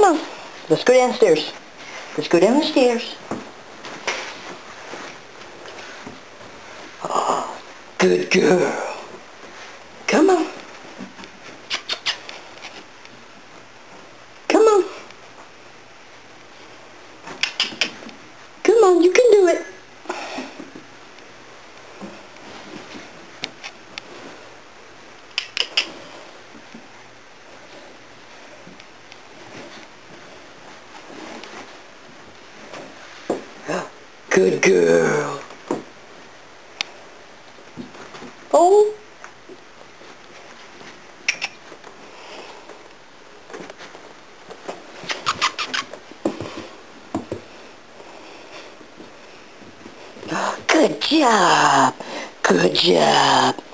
Come on. Let's go downstairs. Let's go down the stairs. Oh, good girl. Come on. Come on. Come on, you can do it. Good girl. Oh. Good job. Good job.